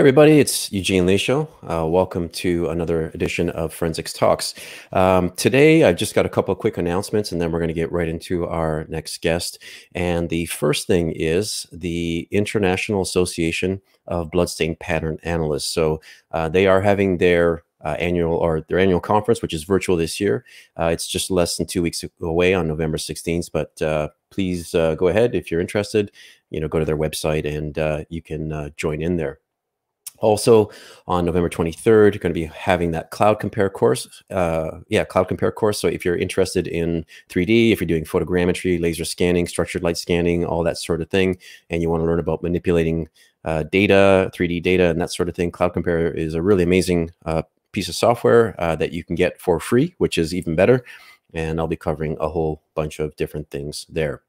Everybody, it's Eugene Liscio. Uh, welcome to another edition of Forensics Talks. Um, today, I've just got a couple of quick announcements, and then we're going to get right into our next guest. And the first thing is the International Association of Bloodstain Pattern Analysts. So uh, they are having their uh, annual or their annual conference, which is virtual this year. Uh, it's just less than two weeks away on November 16th, but uh, please uh, go ahead if you're interested. You know, go to their website and you can join in there. Also, on November 23rd, you're going to be having that Cloud Compare course. Uh, yeah, Cloud Compare course. So if you're interested in 3D, if you're doing photogrammetry, laser scanning, structured light scanning, all that sort of thing, and you want to learn about manipulating uh, data, 3D data, and that sort of thing, Cloud Compare is a really amazing uh, piece of software uh, that you can get for free, which is even better. And I'll be covering a whole bunch of different things there.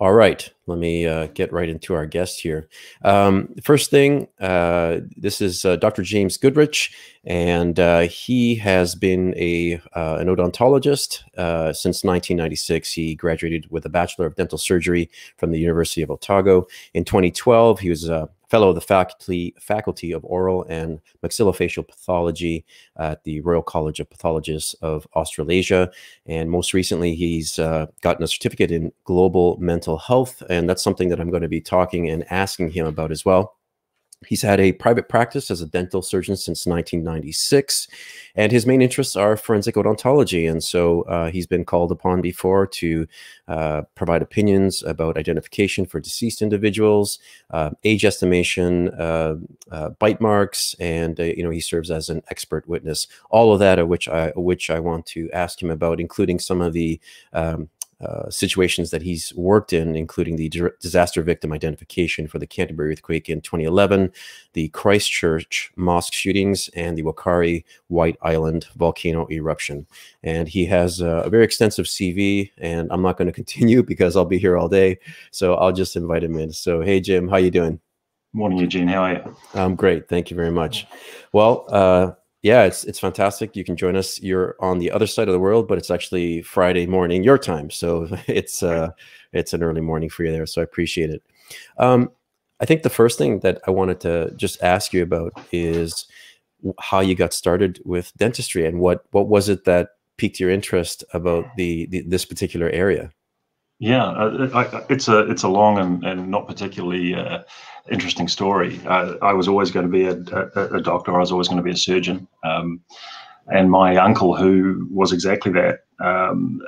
All right, let me uh, get right into our guest here. Um, first thing, uh, this is uh, Dr. James Goodrich, and uh, he has been a uh, an odontologist uh, since 1996. He graduated with a Bachelor of Dental Surgery from the University of Otago. In 2012, he was a fellow of the faculty faculty of oral and maxillofacial pathology at the Royal College of Pathologists of Australasia, and most recently he's gotten a certificate in global mental health, and that's something that I'm going to be talking and asking him about as well. He's had a private practice as a dental surgeon since 1996, and his main interests are forensic odontology. And so uh, he's been called upon before to uh, provide opinions about identification for deceased individuals, uh, age estimation, uh, uh, bite marks, and uh, you know he serves as an expert witness. All of that, which I which I want to ask him about, including some of the um, uh, situations that he's worked in, including the disaster victim identification for the Canterbury earthquake in 2011, the Christchurch mosque shootings, and the Whakaari White Island volcano eruption. And he has a very extensive CV, and I'm not going to continue because I'll be here all day. So I'll just invite him in. So, hey, Jim, how you doing? Morning, Eugene. How are you? I'm great. Thank you very much. Well, uh, yeah, it's it's fantastic. You can join us. You're on the other side of the world, but it's actually Friday morning your time, so it's uh it's an early morning for you there. So I appreciate it. Um, I think the first thing that I wanted to just ask you about is how you got started with dentistry and what what was it that piqued your interest about the, the this particular area. Yeah, uh, I, it's a it's a long and, and not particularly uh, interesting story. Uh, I was always going to be a, a, a, doctor. I was always going to be a surgeon. Um, and my uncle, who was exactly that, um,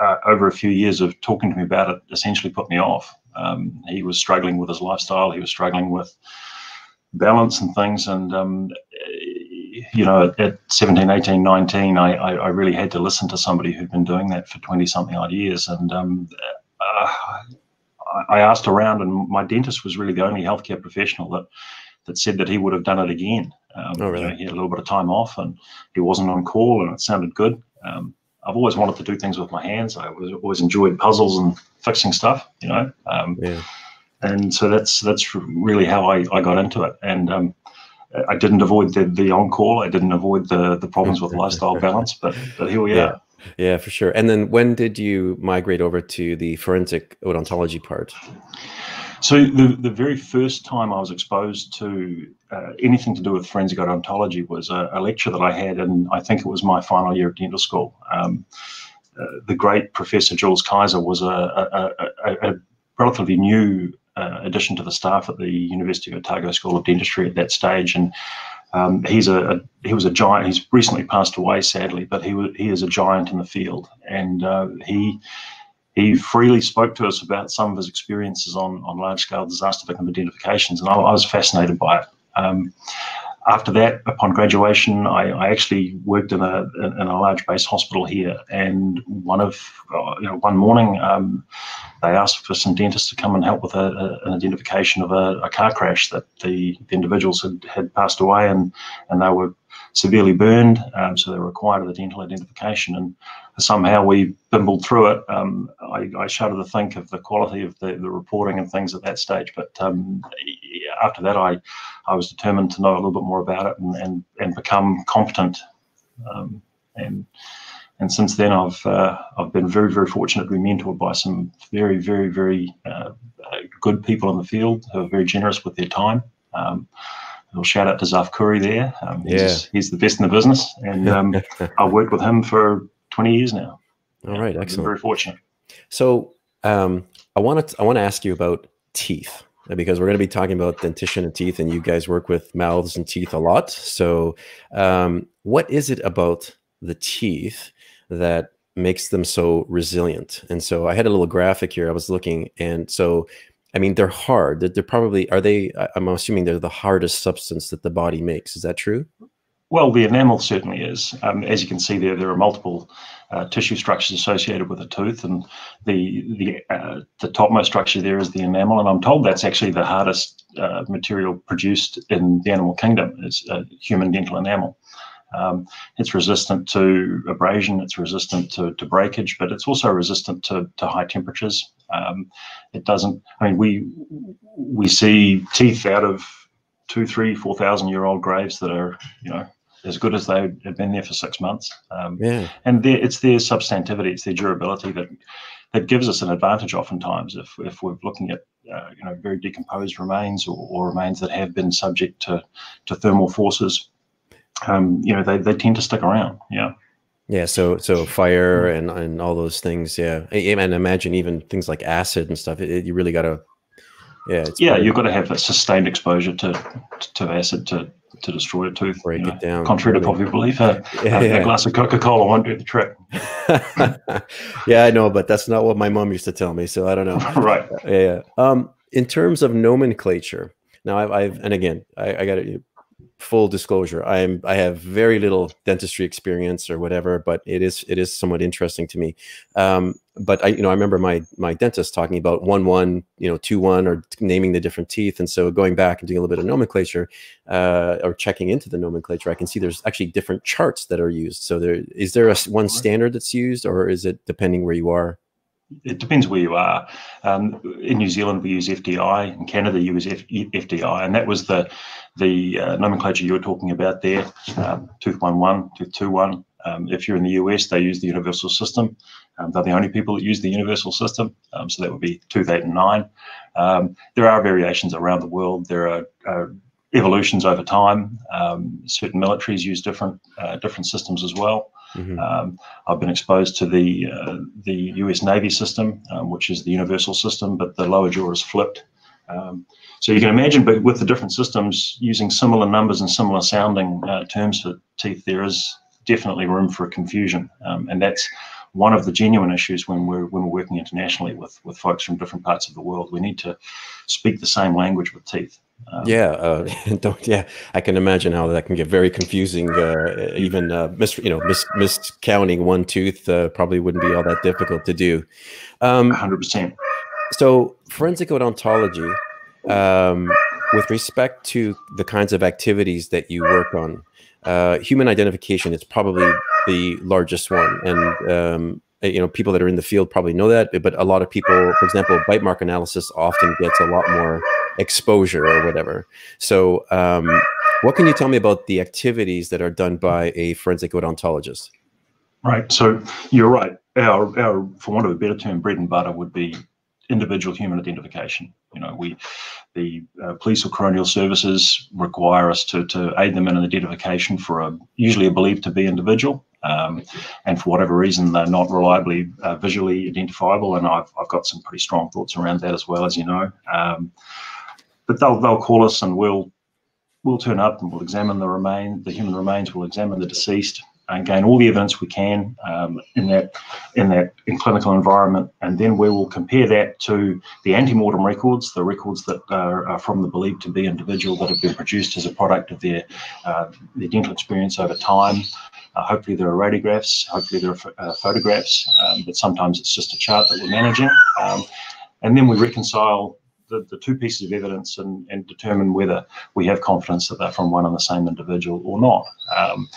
uh, over a few years of talking to me about it, essentially put me off. Um, he was struggling with his lifestyle. He was struggling with balance and things. And um, you know, at 17, 18, 19, I, I, I, really had to listen to somebody who'd been doing that for 20 something odd years. And um, uh, I asked around, and my dentist was really the only healthcare professional that, that said that he would have done it again. Um, oh, really? You know, he had a little bit of time off and he wasn't on call, and it sounded good. Um, I've always wanted to do things with my hands. I was, always enjoyed puzzles and fixing stuff, you know. Um, yeah. And so that's that's really how I, I got into it. And um, I didn't avoid the, the on call. I didn't avoid the the problems with lifestyle balance, but but here we yeah. are. Yeah, for sure. And then when did you migrate over to the forensic odontology part? So the, the very first time I was exposed to uh, anything to do with forensic odontology was a, a, lecture that I had, and I think it was my final year of dental school. Um, uh, the great Professor Jules Kieser was a, a, a relatively new uh, addition to the staff at the University of Otago School of Dentistry at that stage, and um, he's a, a, he was a giant. He's recently passed away, sadly, but he was he is a giant in the field, and uh, he he freely spoke to us about some of his experiences on on large scale disaster victim identifications, and I, I was fascinated by it. Um, after that, upon graduation, I, I, actually worked in a in a large base hospital here. And one of uh, you know one morning, um, they asked for some dentists to come and help with a, a, an identification of a, a, car crash that the, the, individuals had, had passed away, and and they were severely burned, um, so they required the dental identification. And somehow we bimbled through it. Um, I, I, shudder to think of the quality of the, the reporting and things at that stage. But um, after that, I, I was determined to know a little bit more about it and, and, and become competent. Um, and and since then, I've uh, I've been very very fortunate to be mentored by some very very very uh, good people in the field who are very generous with their time. Um, little shout out to Zaf Kuri there. Um, he's, yeah. he's the best in the business, and um, I've worked with him for 20 years now. All right, excellent. very fortunate. So um, I want to I want to ask you about teeth because we're going to be talking about dentition and teeth, and you guys work with mouths and teeth a lot. So, um, what is it about the teeth that makes them so resilient? And so, I had a little graphic here. I was looking, and so, I mean, they're hard. They're probably are they? I'm assuming they're the hardest substance that the body makes. Is that true? Well, the enamel certainly is. Um, as you can see there, there are multiple uh, tissue structures associated with a tooth, and the the uh, the topmost structure there is the enamel, and I'm told that's actually the hardest uh, material produced in the animal kingdom is human dental enamel. Um, it's resistant to abrasion, it's resistant to, to breakage, but it's also resistant to, to high temperatures. Um, it doesn't. I mean, we we see teeth out of two, three, four thousand year old graves that are, you know, as good as they had been there for six months. Um, yeah. And it's their substantivity, it's their durability that that gives us an advantage oftentimes if, if we're looking at uh, you know very decomposed remains or, or, remains that have been subject to, to thermal forces. Um, you know they, they tend to stick around. Yeah. Yeah, so so fire and and all those things, yeah, and imagine even things like acid and stuff. It, it, you really got to, yeah, yeah, you've got to have a sustained exposure to to acid to to destroy a tooth. Break you know, it down. Contrary to popular belief, a, yeah, a, yeah. a glass of Coca Cola won't do the trick. yeah, I know, but that's not what my mom used to tell me. So I don't know. right. Yeah. Um, in terms of nomenclature, now I've, I've and again, I, I got to full disclosure i'm i have very little dentistry experience or whatever but it is it is somewhat interesting to me. Um, but i you know i remember my my dentist talking about one one you know two one or naming the different teeth. And so going back and doing a little bit of nomenclature uh, or checking into the nomenclature i can see there's actually different charts that are used. So there is there a one standard that's used or is it depending where you are it depends where you are. Um, in New Zealand, we use FDI. In Canada, you use F FDI, and that was the the uh, nomenclature you were talking about there. Um, tooth one one, tooth two one. Um, if you're in the US, they use the universal system. Um, they're the only people that use the universal system, um, so that would be tooth eight and nine. Um, there are variations around the world. There are uh, evolutions over time. certain militaries use different uh, different systems as well. Mm-hmm. Um, I've been exposed to the uh, the U.S. Navy system, um, which is the universal system, but the lower jaw is flipped. Um, so you can imagine, but with the different systems using similar numbers and similar sounding uh, terms for teeth, there is definitely room for confusion, um, and that's one of the genuine issues when we're when we're working internationally with with folks from different parts of the world. We need to speak the same language with teeth. Um, yeah, uh, don't. Yeah, I can imagine how that can get very confusing. Uh, even uh, mis, you know, mis, miscounting one tooth uh, probably wouldn't be all that difficult to do. Um, Hundred percent. So, forensic odontology, um, with respect to the kinds of activities that you work on, uh, human identification is probably the largest one, and um, you know people that are in the field probably know that but a lot of people for example bite mark analysis often gets a lot more exposure or whatever. So um, what can you tell me about the activities that are done by a forensic odontologist? Right. So you're right. Our, our for want of a better term bread and butter would be individual human identification. You know we the uh, police or coronial services require us to, to aid them in an identification for a usually a believed to be individual um, and for whatever reason, they're not reliably uh, visually identifiable. And I've, I've got some pretty strong thoughts around that as well, as you know. Um, but they'll, they'll call us and we'll we'll turn up and we'll examine the remain, the human remains. We'll examine the deceased and gain all the evidence we can um, in that in that in clinical environment, and then we will compare that to the antemortem records, the records that are, are, from the believed to be individual that have been produced as a product of their uh, their dental experience over time. Uh, hopefully there are radiographs, hopefully there are uh, photographs, um, but sometimes it's just a chart that we're managing. Um, and then we reconcile the, the two pieces of evidence and, and determine whether we have confidence that they're from one and the same individual or not. Um,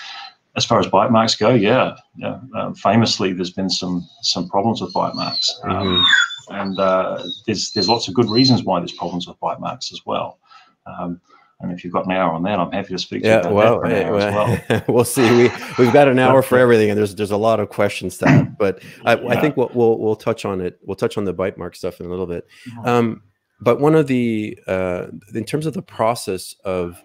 as far as bite marks go, yeah, yeah. Uh, famously, there's been some some problems with bite marks, um, mm-hmm. and uh, there's there's lots of good reasons why there's problems with bite marks as well. Um, and if you've got an hour on that, I'm happy to speak to yeah, you about well, that well. well. we'll see. We we've got an hour for everything, and there's there's a lot of questions to that. But I, yeah. I think we'll, we'll we'll touch on it. We'll touch on the bite mark stuff in a little bit. Um, but one of the uh, in terms of the process of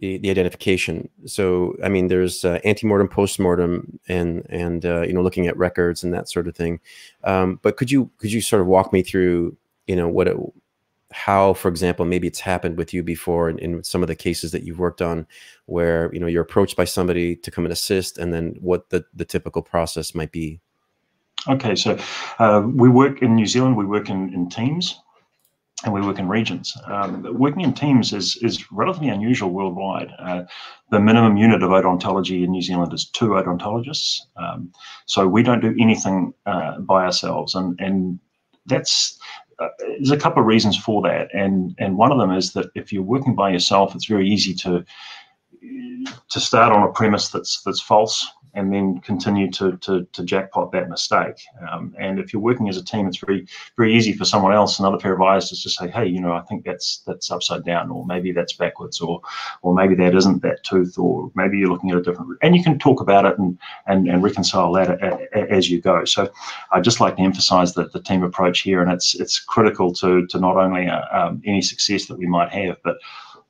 the, the identification. So, I mean, there's uh, antemortem, postmortem, and and uh, you know, looking at records and that sort of thing. Um, but could you could you sort of walk me through, you know, what it, how, for example, maybe it's happened with you before in, in, some of the cases that you've worked on, where you know you're approached by somebody to come and assist, and then what the the typical process might be. Okay, so uh, we work in New Zealand. We work in, in teams and we work in regions. Um, working in teams is, is relatively unusual worldwide. Uh, the minimum unit of odontology in New Zealand is two odontologists. Um, so we don't do anything uh, by ourselves. And, and that's, uh, there's a couple of reasons for that. And, and one of them is that if you're working by yourself, it's very easy to, to start on a premise that's, that's false and then continue to, to, to jackpot that mistake. Um, and if you're working as a team, it's very very easy for someone else, another pair of eyes, just to say, hey, you know, I think that's that's upside down, or maybe that's backwards, or or maybe that isn't that tooth, or maybe you're looking at a different. And you can talk about it and and, and reconcile that as you go. So I just like to emphasize that the team approach here, and it's it's critical to to not only uh, um, any success that we might have, but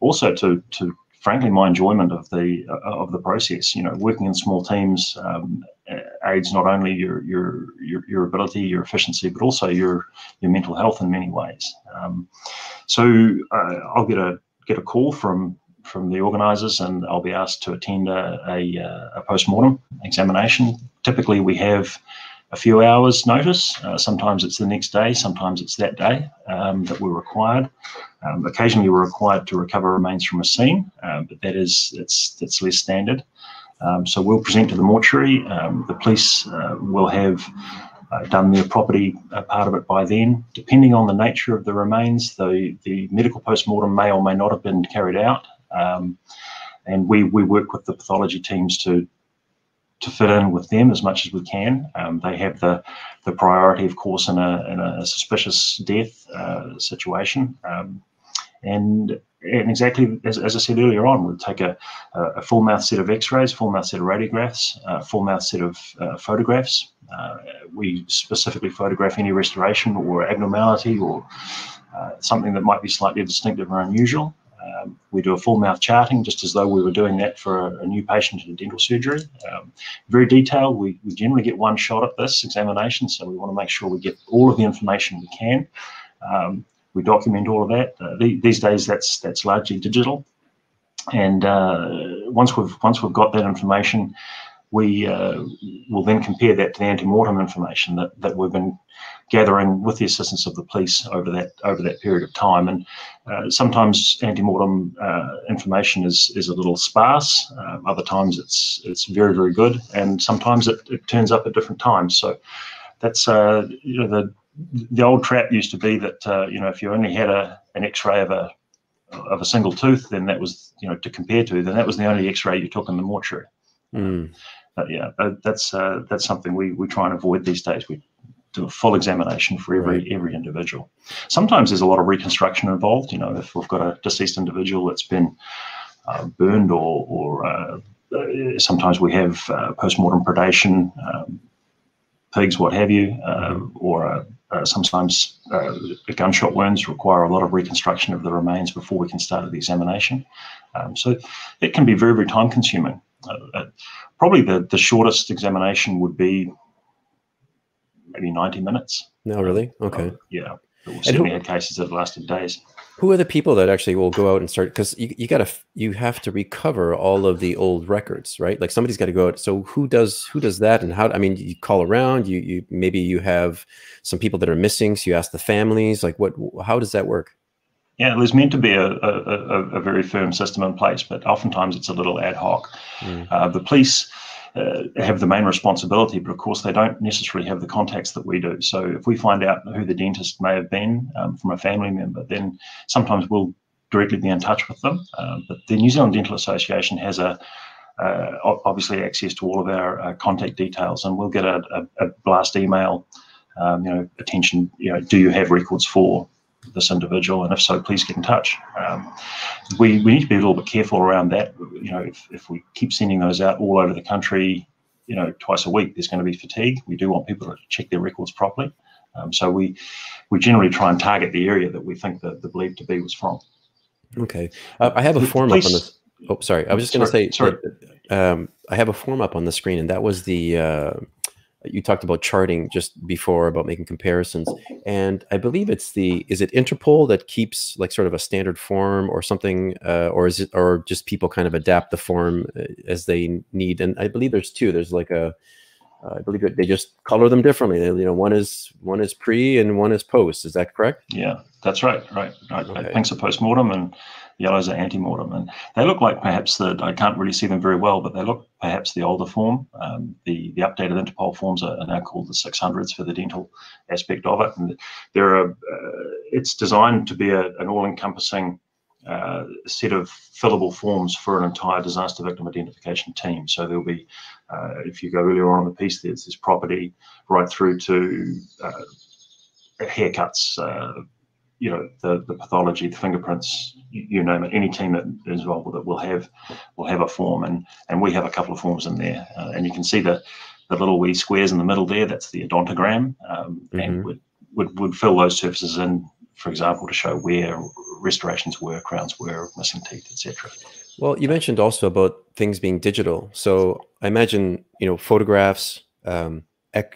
also to to frankly my enjoyment of the uh, of the process. You know, working in small teams um, aids not only your, your your your ability, your efficiency, but also your your mental health in many ways. Um, so uh, I'll get a get a call from from the organisers, and I'll be asked to attend a, a, a post mortem examination. Typically, we have a few hours notice. Uh, sometimes it's the next day, sometimes it's that day um, that we're required. Um, occasionally, we're required to recover remains from a scene, uh, but that is that's that's less standard. Um, so we'll present to the mortuary. Um, the police uh, will have uh, done their property uh, part of it by then. Depending on the nature of the remains, the the medical post-mortem may or may not have been carried out. Um, and we, we work with the pathology teams to to fit in with them as much as we can. Um, they have the the priority, of course, in a, in a suspicious death uh, situation. Um, and and exactly as, as I said earlier on, we'll take a, a full mouth set of X-rays, full mouth set of radiographs, a full mouth set of uh, photographs. Uh, we specifically photograph any restoration or abnormality or uh, something that might be slightly distinctive or unusual. Um, we do a full mouth charting just as though we were doing that for a, a new patient in a dental surgery. Um, very detailed. We, we generally get one shot at this examination, so we want to make sure we get all of the information we can. Um, we document all of that. Uh, the, these days, that's that's largely digital. And uh, once we've once we've got that information, we uh, will then compare that to the ante-mortem information that, that we've been gathering with the assistance of the police over that over that period of time. And uh, sometimes ante-mortem uh, information is is a little sparse. Uh, other times it's it's very very good, and sometimes it, it turns up at different times. So that's uh, you know the the old trap used to be that uh, you know if you only had a an X-ray of a of a single tooth, then that was you know to compare to, then that was the only X-ray you took in the mortuary. Mm. But yeah, that's uh, that's something we, we try and avoid these days. We do a full examination for every right. every individual. Sometimes there's a lot of reconstruction involved. You know, if we've got a deceased individual that's been uh, burned or or uh, uh sometimes we have uh, post-mortem predation, um, pigs, what have you, uh, or sometimes gunshot wounds require a lot of reconstruction of the remains before we can start the examination. Um, so it can be very, very time consuming. Uh, probably the, the shortest examination would be maybe 90 minutes. No, really? Okay. Uh, yeah. we certainly who, had cases that lasted days. Who are the people that actually will go out and start? Because you, you got to you have to recover all of the old records, right? Like somebody's got to go out. So who does who does that? And how? I mean, you call around. You you maybe you have some people that are missing. So you ask the families. Like what? How does that work? Yeah, there's meant to be a, a, a, very firm system in place, but oftentimes it's a little ad hoc. Mm. Uh, the police uh, have the main responsibility, but of course they don't necessarily have the contacts that we do. So if we find out who the dentist may have been um, from a family member, then sometimes we'll directly be in touch with them. Uh, but the New Zealand Dental Association has a uh, obviously access to all of our uh, contact details, and we'll get a, a blast email. Um, you know, attention. You know, do you have records for this individual, and if so, please get in touch. Um, we, we need to be a little bit careful around that. You know, if, if we keep sending those out all over the country, you know, twice a week, there's going to be fatigue. We do want people to check their records properly. Um, so we we generally try and target the area that we think that the believed to be was from. Okay, uh, I have a form up on this. Oh, sorry. I was just going to say. Sorry. That, um, I have a form up on the screen, and that was the. Uh, you talked about charting just before about making comparisons, and I believe it's the is it Interpol that keeps like sort of a standard form or something, uh, or is it or just people kind of adapt the form uh, as they need? And I believe there's two. There's like a uh, I believe they just color them differently. They, you know, one is one is pre and one is post. Is that correct? Yeah, that's right. Right. right. Okay. Pinks are post mortem and yellows are antemortem, and they look like perhaps that I can't really see them very well, but they look perhaps the older form. Um, the the updated Interpol forms are, are, now called the 600s for the dental aspect of it, and there are. Uh, it's designed to be a, an all-encompassing uh, set of fillable forms for an entire disaster victim identification team. So there'll be, uh, if you go earlier on in the piece, there's this property right through to uh, haircuts, uh, you know, the, the pathology, the fingerprints, you, you, name it. Any team that is involved with it will have will have a form, and and we have a couple of forms in there, uh, and you can see the the little wee squares in the middle there. That's the odontogram, um, mm-hmm. and would, would would fill those surfaces in for example, to show where restorations were, crowns were, missing teeth, etc. Well, you mentioned also about things being digital. So I imagine, you know, photographs, um,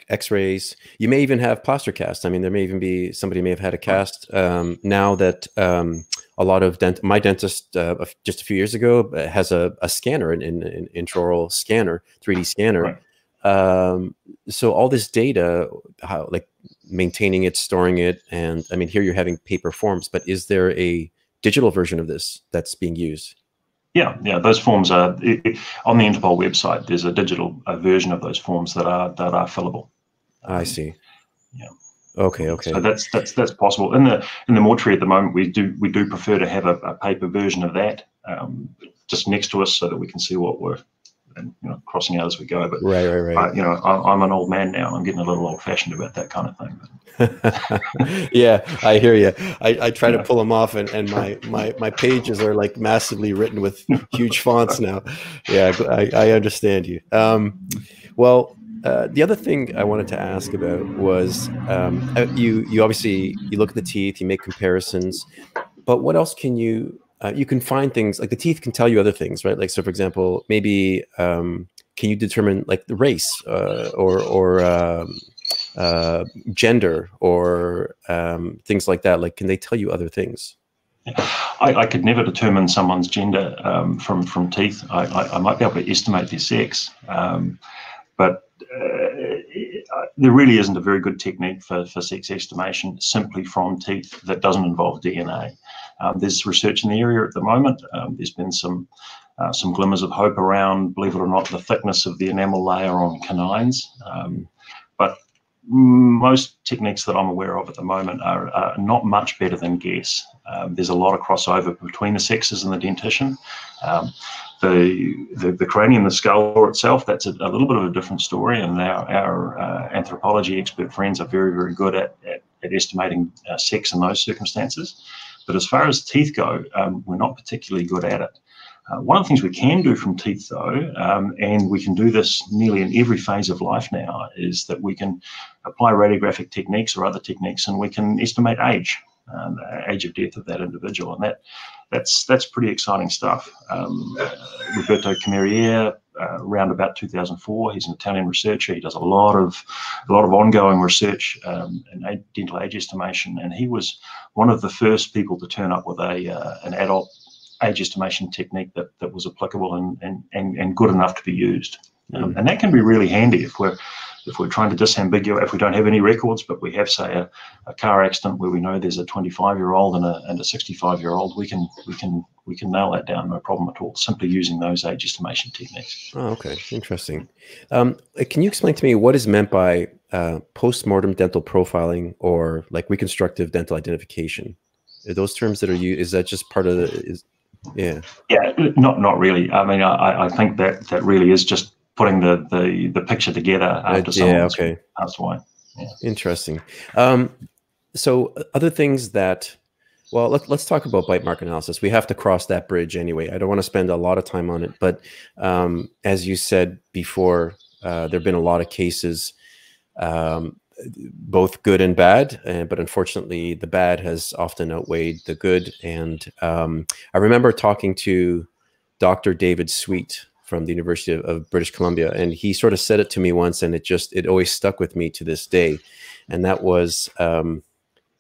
X-rays. You may even have plaster casts. I mean, there may even be somebody may have had a cast um, now that um, a lot of dent. My dentist uh, just a few years ago uh, has a, a scanner, an, an, an intraoral scanner, 3D scanner. Right. Um, so all this data, how like maintaining it, storing it, and I mean, here you're having paper forms, but is there a digital version of this that's being used? Yeah, yeah, those forms are it, on the Interpol website. There's a digital a version of those forms that are that are fillable. Um, I see. Yeah. Okay. Okay. So that's that's that's possible. In the in the mortuary at the moment, we do we do prefer to have a, a paper version of that um, just next to us so that we can see what we're and you know crossing out as we go. But right, right, right. I, you know, I, am an old man now, and I'm getting a little old fashioned about that kind of thing. yeah, I hear you. I, I try yeah. to pull them off, and, and my my my pages are like massively written with huge fonts now. Yeah, I, I understand you. Um, well. Uh, the other thing I wanted to ask about was um, uh, you. You obviously you look at the teeth, you make comparisons, but what else can you uh, you can find things like the teeth can tell you other things, right? Like, so for example, maybe um, can you determine like the race uh, or or um, uh, gender or um, things like that? Like, can they tell you other things? I, I could never determine someone's gender um, from from teeth. I, I, I, might be able to estimate their sex, um, but uh, there really isn't a very good technique for, for sex estimation simply from teeth that doesn't involve DNA. Um, there's research in the area at the moment. Um, there's been some uh, some glimmers of hope around, believe it or not, the thickness of the enamel layer on canines. Um, but most techniques that I'm aware of at the moment are, are not much better than guess. Um, there's a lot of crossover between the sexes and the dentition. Um, the, the, the cranium, the skull itself, that's a, a, little bit of a different story. And our, our uh, anthropology expert friends are very, very good at, at, at estimating uh, sex in those circumstances. But as far as teeth go, um, we're not particularly good at it. Uh, one of the things we can do from teeth, though, um, and we can do this nearly in every phase of life now, is that we can apply radiographic techniques or other techniques, and we can estimate age, um, age of death of that individual, and that that's that's pretty exciting stuff. Um, Roberto Cameriere uh, around about 2004. He's an Italian researcher. He does a lot of a lot of ongoing research um, in dental age estimation, and he was one of the first people to turn up with a uh, an adult age estimation technique that, that was applicable and, and, and, and good enough to be used. Um, and that can be really handy if we're if we're trying to disambiguate, if we don't have any records, but we have, say, a, a car accident where we know there's a 25 year old and a, and a 65 year old, we can we can we can nail that down, no problem at all, simply using those age estimation techniques. Oh, okay, interesting. Um, can you explain to me what is meant by uh, post-mortem dental profiling or like reconstructive dental identification? Are those terms that are used? Is that just part of the? Is, yeah. Yeah, not not really. I mean, I, I think that that really is just putting the the, the picture together after uh, someone yeah, okay. passed away. Yeah. Interesting. Um, so other things that well let, let's talk about bite mark analysis we have to cross that bridge anyway i don't want to spend a lot of time on it but um, as you said before uh, there have been a lot of cases um, both good and bad, uh, but unfortunately, the bad has often outweighed the good. And um, I remember talking to Dr. David Sweet from the University of, of, British Columbia, and he sort of said it to me once, and it just it always stuck with me to this day. And that was um,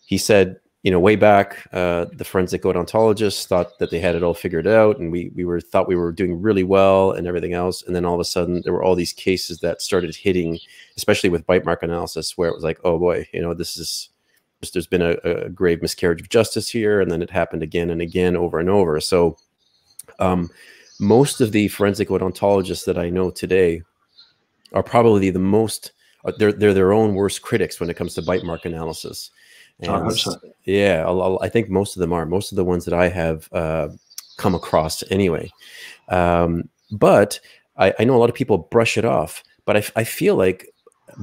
he said you know, way back, uh, the forensic odontologists thought that they had it all figured out, and we we were thought we were doing really well and everything else. And then all of a sudden, there were all these cases that started hitting, especially with bite mark analysis, where it was like, oh boy, you know, this is there's been a, a grave miscarriage of justice here, and then it happened again and again, over and over. So, um, most of the forensic odontologists that I know today are probably the most uh, they're they're their own worst critics when it comes to bite mark analysis and, so. Yeah, I'll, i think most of them are. Most of the ones that I have uh, come across anyway. Um, but I, I, know a lot of people brush it off. But I, I feel like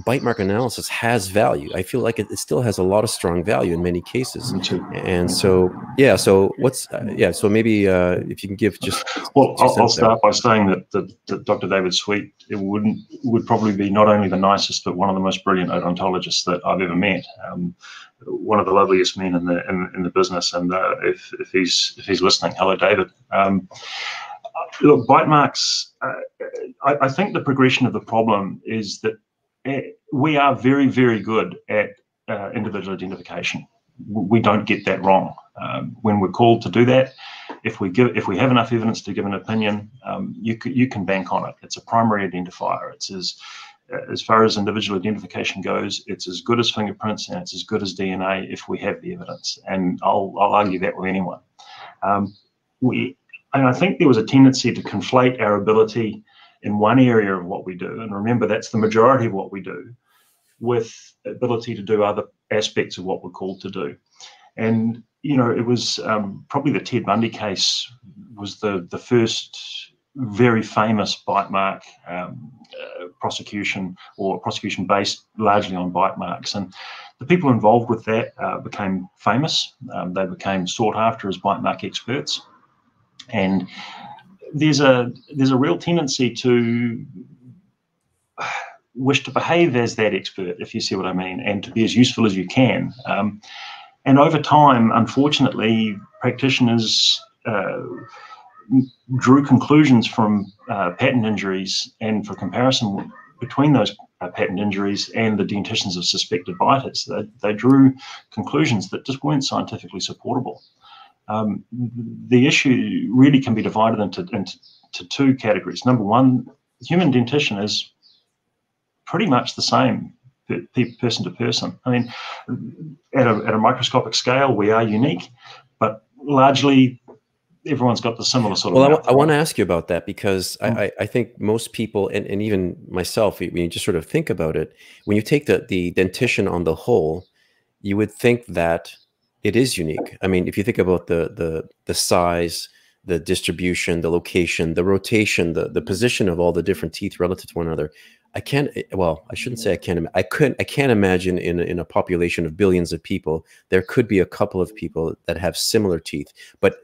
bite mark analysis has value. I feel like it, it, still has a lot of strong value in many cases. And so, yeah. So what's uh, yeah. So maybe uh, if you can give just well, I'll, I'll start by saying that, that, that, Dr. David Sweet it wouldn't would probably be not only the nicest but one of the most brilliant odontologists that I've ever met. Um, one of the loveliest men in the in, in the business. And uh, if if he's if he's listening, hello, David. Um, look, bite marks. Uh, I, I, think the progression of the problem is that we are very very good at uh, individual identification. We don't get that wrong um, when we're called to do that. If we give, if we have enough evidence to give an opinion, um, you can, you can bank on it. It's a primary identifier. It's as as far as individual identification goes, it's as good as fingerprints and it's as good as DNA if we have the evidence. And I'll, I'll argue that with anyone. Um, we, and I think there was a tendency to conflate our ability in one area of what we do, and remember that's the majority of what we do, with ability to do other aspects of what we're called to do. And you know, it was um, probably the Ted Bundy case was the the first very famous bite mark um, uh, prosecution or prosecution based largely on bite marks. And the people involved with that uh, became famous. Um, they became sought after as bite mark experts. And there's a there's a real tendency to wish to behave as that expert, if you see what I mean, and to be as useful as you can. Um, and over time, unfortunately, practitioners uh, drew conclusions from uh, patent injuries and for comparison between those uh, patent injuries and the dentitions of suspected biters, they, they drew conclusions that just weren't scientifically supportable. Um, the issue really can be divided into, into two categories. Number one, human dentition is pretty much the same person to person. I mean, at a, at a microscopic scale, we are unique, but largely everyone's got the similar sort of. Well, I, I want to ask you about that because mm. I, I think most people, and, and even myself, when you just sort of think about it, when you take the the dentition on the whole, you would think that it is unique. I mean, if you think about the the the size, the distribution, the location, the rotation, the the position of all the different teeth relative to one another, I can't. Eh, well, I shouldn't say I can't. I couldn't. I can't imagine in in a population of billions of people there could be a couple of people that have similar teeth. But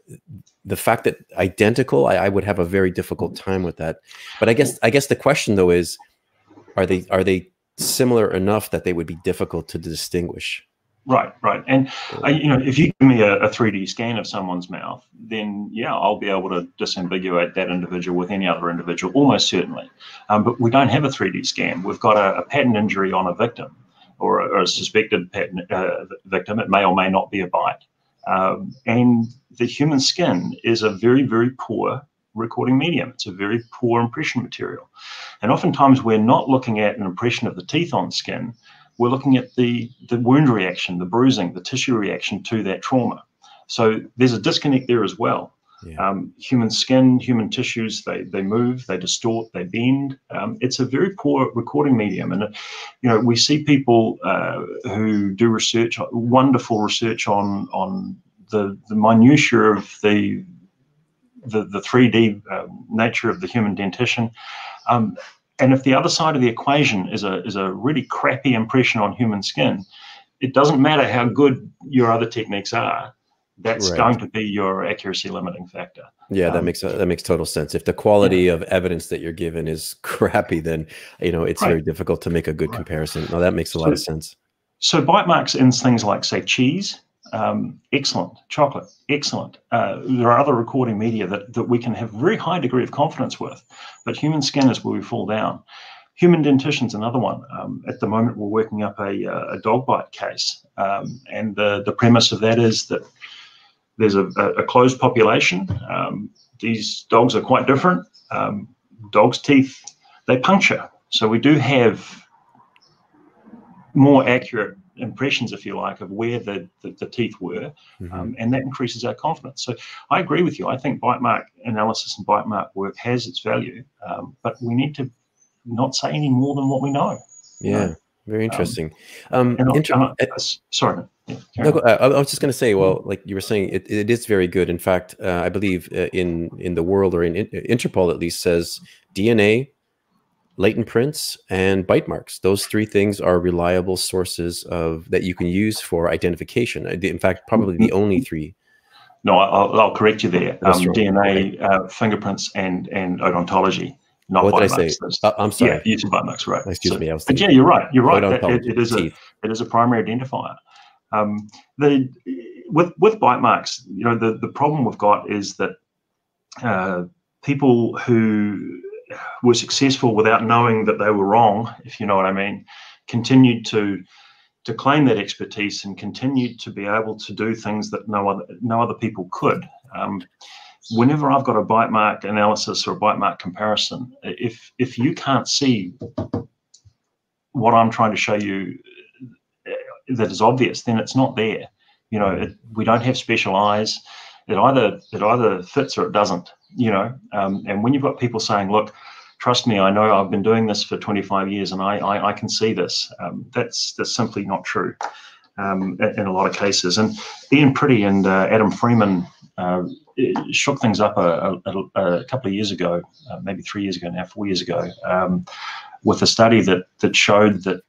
the fact that identical, I, I would have a very difficult time with that. But I guess I guess the question though is, are they are they similar enough that they would be difficult to distinguish? Right, right. And uh, you know, if you give me a, a 3D scan of someone's mouth, then yeah, I'll be able to disambiguate that individual with any other individual, almost certainly. Um, but we don't have a 3D scan. We've got a, a patent injury on a victim or a, or a suspected patent uh, victim. It may or may not be a bite. Um, and the human skin is a very, very poor recording medium. It's a very poor impression material. And oftentimes we're not looking at an impression of the teeth on skin we're looking at the, the wound reaction, the bruising, the tissue reaction to that trauma. So there's a disconnect there as well. Yeah. Um, human skin, human tissues, they, they move, they distort, they bend. Um, it's a very poor recording medium. And, you know, we see people uh, who do research, wonderful research on, on the, the minutiae of the, the, the 3D uh, nature of the human dentition. Um, and if the other side of the equation is a is a really crappy impression on human skin, it doesn't matter how good your other techniques are. That's right. going to be your accuracy limiting factor. Yeah, that um, makes that makes total sense. If the quality yeah. of evidence that you're given is crappy, then you know it's right. very difficult to make a good right. comparison. No, that makes a so, lot of sense. so bite marks in things like, say, cheese, um, excellent. Chocolate, excellent. Uh, there are other recording media that, that we can have very high degree of confidence with, but human skin is where we fall down. Human dentition's another one. Um, at the moment, we're working up a, a dog bite case, um, and the, the premise of that is that there's a, a closed population. Um, these dogs are quite different. Um, dogs' teeth, they puncture. So we do have more accurate impressions, if you like, of where the, the, the teeth were, mm-hmm. um, and that increases our confidence. So I agree with you. I think bite mark analysis and bite mark work has its value, um, but we need to not say any more than what we know. Yeah, very um, interesting. Um, inter- uh, sorry. Yeah, no, I, was just going to say, well, like you were saying, it, it is very good. In fact, uh, I believe uh, in in the world or in, in Interpol at least says DNA latent prints and bite marks those three things are reliable sources of that you can use for identification in fact probably the only three no i'll, I'll correct you there um, dna uh, fingerprints and and odontology not what bite did I say? Uh, I'm sorry. Yeah, using bite marks, right? Excuse so, me. I was but yeah, you're right. You're right. It, it is a it is a primary identifier. Um, the with with bite marks, you know, the the problem we've got is that uh, people who were successful without knowing that they were wrong, if you know what I mean, continued to to claim that expertise and continued to be able to do things that no other no other people could. Um, whenever I've got a bite mark analysis or a bite mark comparison, if if you can't see what I'm trying to show you uh, that is obvious, then it's not there. You know, it, we don't have special eyes. It either it either fits or it doesn't you know, um, and when you've got people saying, look, trust me, I know I've been doing this for 25 years and I, I, I can see this, um, that's, that's simply not true um, in, a lot of cases. And Ian Pretty and uh, Adam Freeman uh, shook things up a, a, a, couple of years ago, uh, maybe three years ago now, four years ago, um, with a study that, that showed that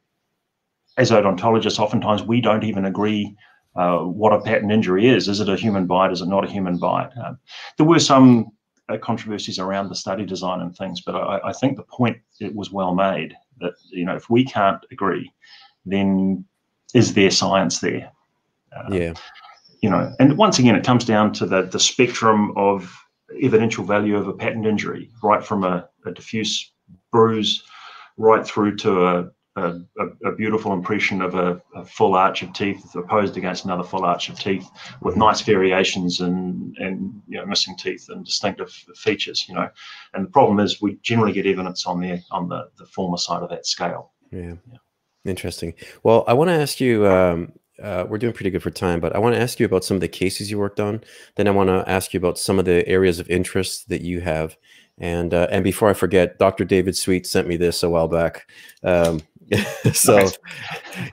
as odontologists, oftentimes we don't even agree uh, what a patent injury is. Is it a human bite? Is it not a human bite? Um, there were some uh, controversies around the study design and things, but I, I, think the point it was well made that you know if we can't agree, then is there science there? Uh, yeah, you know, and once again, it comes down to the the spectrum of evidential value of a patent injury, right from a, a diffuse bruise right through to a, a, a, beautiful impression of a, a, full arch of teeth opposed against another full arch of teeth with nice variations and and you know missing teeth and distinctive features you know and the problem is we generally get evidence on the on the the former side of that scale yeah, yeah. interesting well i want to ask you um, uh, we're doing pretty good for time, but I want to ask you about some of the cases you worked on. Then I want to ask you about some of the areas of interest that you have. And uh, and before I forget, Dr. David Sweet sent me this a while back. Um, so nice.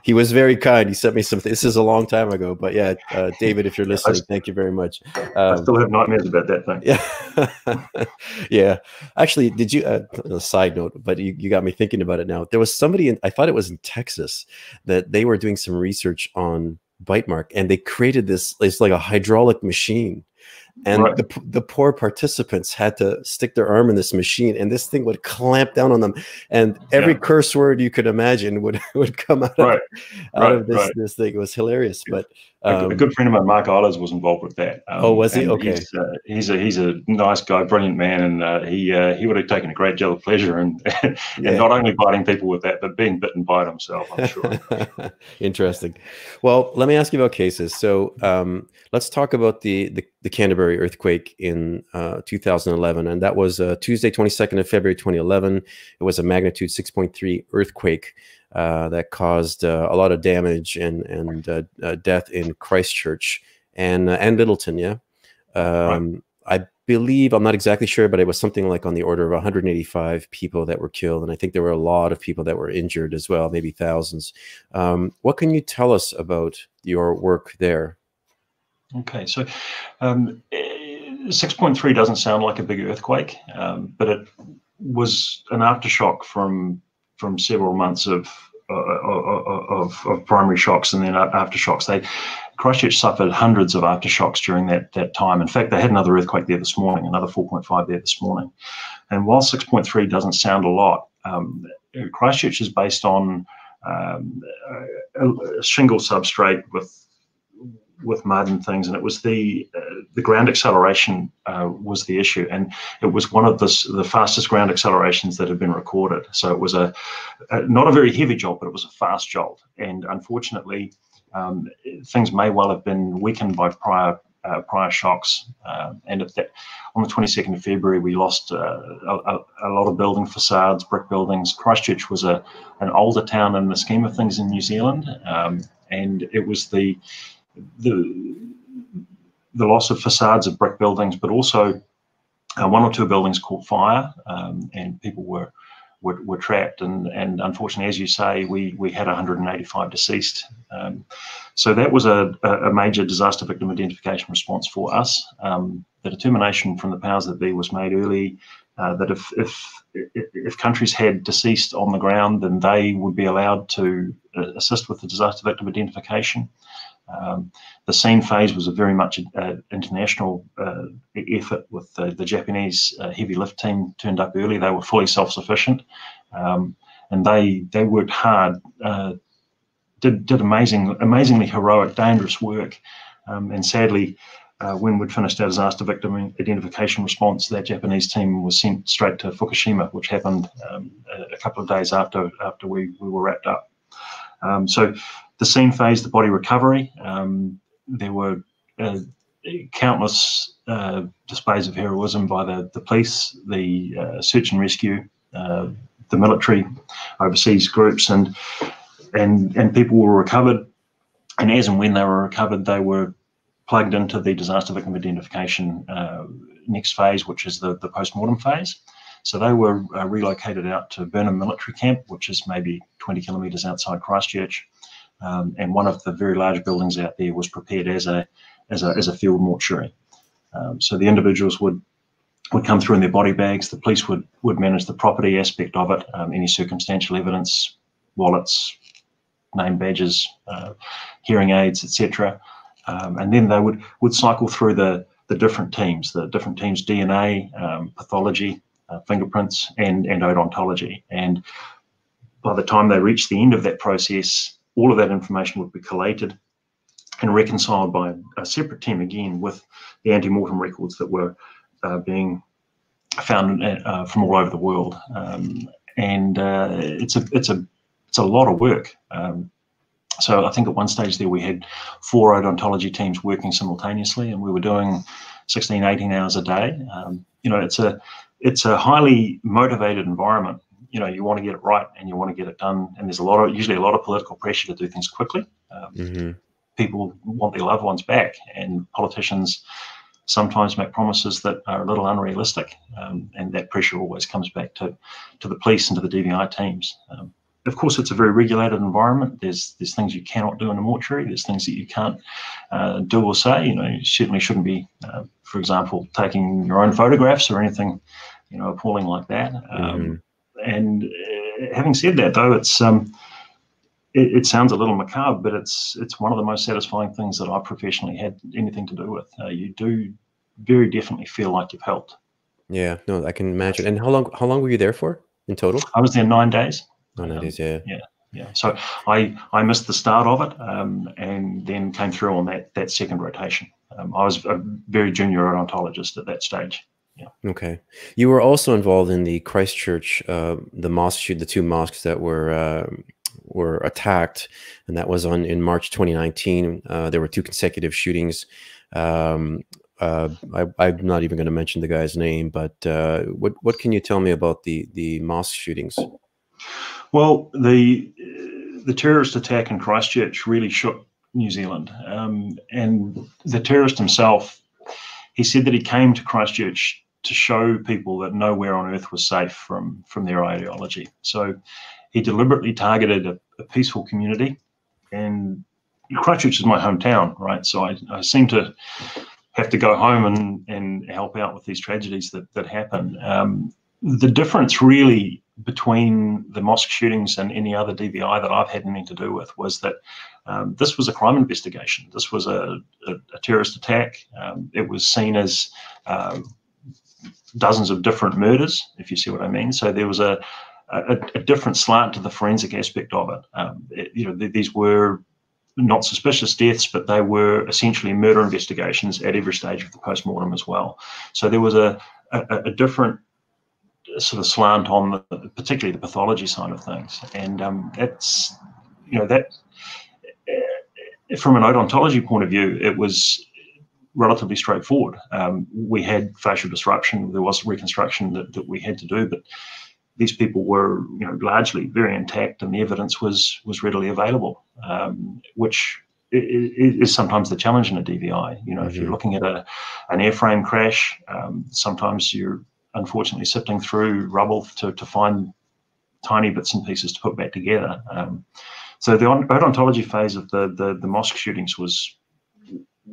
he was very kind. He sent me some. This is a long time ago, but yeah, uh, David, if you're listening, thank you very much. Um, I still have nightmares about that thing. Yeah, yeah. Actually, did you? Uh, a side note, but you, you got me thinking about it now. There was somebody in. I thought it was in Texas that they were doing some research on bite mark, and they created this. It's like a hydraulic machine and right. the, the poor participants had to stick their arm in this machine and this thing would clamp down on them and every yeah. curse word you could imagine would would come out, right. of, out right. of this this thing it was hilarious but um, a good friend of mine mark Eilers, was involved with that um, oh was he okay he's, uh, he's, a he's a nice guy brilliant man and uh, he uh, he would have taken a great deal of pleasure in and yeah. not only biting people with that but being bitten by it himself i'm sure interesting well let me ask you about cases so um, let's talk about the the, the canterbury earthquake in uh, 2011, and that was uh, Tuesday, 22nd of February 2011. It was a magnitude 6.3 earthquake uh, that caused uh, a lot of damage and and uh, uh, death in Christchurch and and Lyttelton. Yeah, um, right. I believe I'm not exactly sure, but it was something like on the order of 185 people that were killed, and I think there were a lot of people that were injured as well, maybe thousands. Um, what can you tell us about your work there? Okay, so um, 6.3 doesn't sound like a big earthquake, um, but it was an aftershock from from several months of uh, of, of, primary shocks and then aftershocks. They Christchurch suffered hundreds of aftershocks during that that time. In fact, they had another earthquake there this morning, another 4.5 there this morning. And while 6.3 doesn't sound a lot, um, Christchurch is based on um, a, a, shingle substrate with with mud and things, and it was the uh, the ground acceleration uh, was the issue, and it was one of the the fastest ground accelerations that had been recorded. So it was a, a not a very heavy jolt, but it was a fast jolt, and unfortunately, um, things may well have been weakened by prior uh, prior shocks. Uh, and that, on the 22nd of February, we lost uh, a, a, lot of building facades, brick buildings. Christchurch was a an older town in the scheme of things in New Zealand, um, and it was the the the loss of facades of brick buildings, but also uh, one or two buildings caught fire, um, and people were, were, were trapped. And and unfortunately, as you say, we we had 185 deceased. Um, so that was a, a major disaster victim identification response for us. Um, the determination from the powers that be was made early uh, that if, if if countries had deceased on the ground, then they would be allowed to uh, assist with the disaster victim identification. Um, the scene phase was a very much international uh, effort with the, the Japanese uh, heavy lift team turned up early. They were fully self-sufficient, um, and they they worked hard, uh, did did amazing, amazingly heroic, dangerous work, um, and sadly. Uh, when we'd finished our disaster victim identification response, that Japanese team was sent straight to Fukushima, which happened um, a, a, couple of days after after we, we were wrapped up. Um, so the scene phase, the body recovery, um, there were uh, countless uh, displays of heroism by the, the police, the uh, search and rescue, uh, the military, overseas groups, and and and people were recovered. And as and when they were recovered, they were plugged into the disaster victim identification uh, next phase, which is the, the post-mortem phase. So they were uh, relocated out to Burnham Military Camp, which is maybe 20 kilometres outside Christchurch. Um, and one of the very large buildings out there was prepared as a as a, as a field mortuary. Um, so the individuals would would come through in their body bags. The police would would manage the property aspect of it, um, any circumstantial evidence, wallets, name badges, uh, hearing aids, etc. Um, and then they would would cycle through the the different teams, the different teams' DNA, um, pathology, uh, fingerprints, and and odontology. And by the time they reached the end of that process, all of that information would be collated and reconciled by a separate team again with the ante-mortem records that were uh, being found uh, from all over the world. Um, and uh, it's a it's a it's a lot of work. Um, so I think at one stage there we had four odontology teams working simultaneously, and we were doing 16, 18 hours a day. Um, you know, it's a it's a highly motivated environment you know you want to get it right and you want to get it done and there's a lot of usually a lot of political pressure to do things quickly um, mm-hmm. people want their loved ones back and politicians sometimes make promises that are a little unrealistic um, and that pressure always comes back to to the police and to the dvi teams um, of course, it's a very regulated environment. There's there's things you cannot do in a mortuary. There's things that you can't uh, do or say. You know, you certainly shouldn't be, uh, for example, taking your own photographs or anything, you know, appalling like that. Um, mm-hmm and uh, having said that, though, it's um, it, it, sounds a little macabre, but it's it's one of the most satisfying things that I professionally had anything to do with. Uh, you do very definitely feel like you've helped. Yeah, no, I can imagine. And how long how long were you there for in total? I was there nine days. Nine um, days, yeah. Yeah. Yeah, so I, I missed the start of it, um, and then came through on that that second rotation. Um, I was a very junior odontologist at that stage. Yeah. Okay. You were also involved in the Christchurch, uh, the mosque shoot, the two mosques that were uh, were attacked, and that was on in March 2019. Uh, there were two consecutive shootings. Um, uh, I, am not even going to mention the guy's name, but uh, what what can you tell me about the the mosque shootings? Well, the the terrorist attack in Christchurch really shook New Zealand, um, and the terrorist himself he said that he came to Christchurch to show people that nowhere on earth was safe from from their ideology. So he deliberately targeted a, a peaceful community, and Christchurch is my hometown, right? So I, I seem to have to go home and, and help out with these tragedies that that happen. Um, the difference really between the mosque shootings and any other DVI that I've had anything to do with was that um, this was a crime investigation. This was a, a, a terrorist attack. Um, it was seen as um, dozens of different murders, if you see what I mean. So there was a a, a, different slant to the forensic aspect of it. Um, it you know, th these were not suspicious deaths, but they were essentially murder investigations at every stage of the post-mortem as well. So there was a, a, a different sort of slant on the, particularly the pathology side of things. And um, that's, you know, that from an odontology point of view, it was relatively straightforward. Um, we had facial disruption, there was reconstruction that, that we had to do, but these people were, you know, largely very intact, and the evidence was was readily available, um, which is sometimes the challenge in a DVI. You know, mm-hmm. if you're mm-hmm. looking at a an airframe crash, um, sometimes you're unfortunately sifting through rubble to, to find tiny bits and pieces to put back together. Um, so the odontology phase of the, the, the mosque shootings was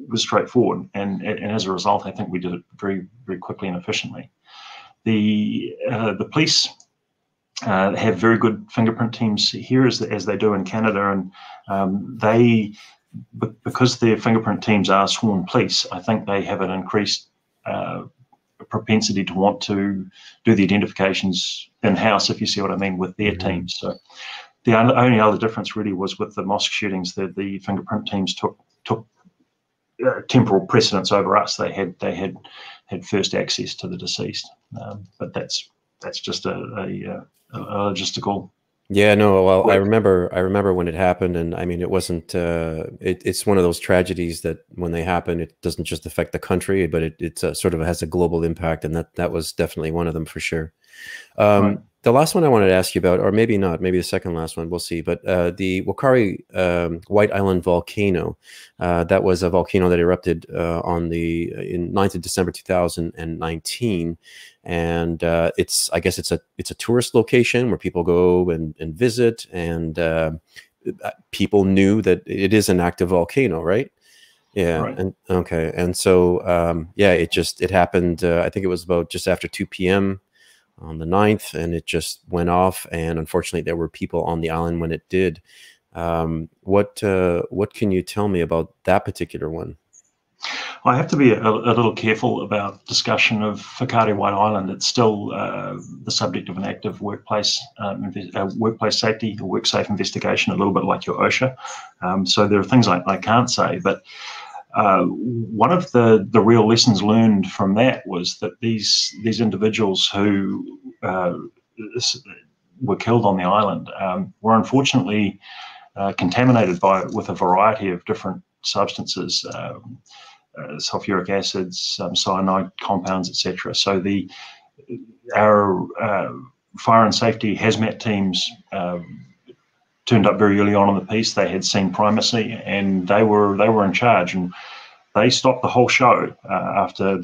was straightforward, and and as a result, I think we did it very very quickly and efficiently. The uh, the police uh, have very good fingerprint teams here as, as they do in Canada, and um, they because their fingerprint teams are sworn police, I think they have an increased uh, propensity to want to do the identifications in house, if you see what I mean, with their mm-hmm. teams. So the only other difference really was with the mosque shootings that the fingerprint teams took took uh, temporal precedence over us. They had they had had first access to the deceased, um, but that's that's just a, a, a logistical. Yeah, no. Well, work. I remember. I remember when it happened, and I mean, it wasn't. Uh, it, it's one of those tragedies that when they happen, it doesn't just affect the country, but it it uh, sort of has a global impact, and that that was definitely one of them for sure. Um, right. The last one I wanted to ask you about, or maybe not, maybe the second last one, we'll see. But uh, the Whakaari um, White Island volcano, uh, that was a volcano that erupted uh, on the uh, in 9th of December 2019, and uh, it's I guess it's a it's a tourist location where people go and, and visit, and uh, people knew that it is an active volcano, right? Yeah, right. and okay, and so um, yeah, it just it happened. I think it was about just after 2 p.m on the 9th and it just went off and unfortunately there were people on the island when it did um, what uh, what can you tell me about that particular one I have to be a, a, little careful about discussion of Whakaari White Island. It's still uh, the subject of an active workplace um, uh, workplace safety or work safe investigation, a little bit like your OSHA. Um, so there are things I, I can't say, but uh, one of the, the real lessons learned from that was that these these individuals who uh, were killed on the island um, were unfortunately uh, contaminated by with a variety of different substances, um, uh, sulfuric acids, um, cyanide compounds, etc. So the our uh, fire and safety hazmat teams um, turned up very early on in the piece. They had seen primacy, and they were they were in charge, and they stopped the whole show uh, after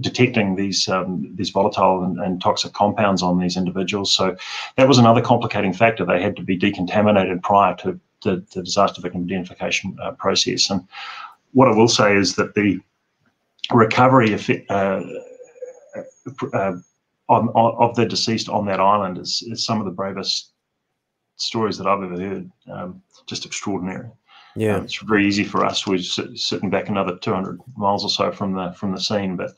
detecting these um, these volatile and, and, toxic compounds on these individuals. So that was another complicating factor. They had to be decontaminated prior to the, the disaster victim identification uh, process. And what I will say is that the recovery effect, uh, uh, on, on, of the deceased on that island is, is some of the bravest stories that I've ever heard. Um, just extraordinary. Yeah, um, it's very easy for us. We're sitting back another 200 miles or so from the from the scene, but